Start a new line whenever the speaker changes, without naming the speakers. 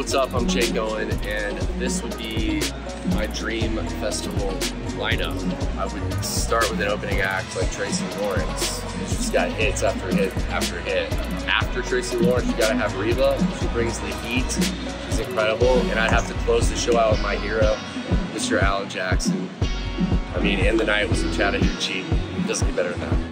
what's up? I'm Jake Owen, and this would be my dream festival lineup. I would start with an opening act like Tracy Lawrence. She's got hits after hit after hit. After Tracy Lawrence, you gotta have Reba. She brings the heat. She's incredible. And I'd have to close the show out with my hero, Mr. Alan Jackson. I mean, end the night with some Chattahoochee. It doesn't get better than that.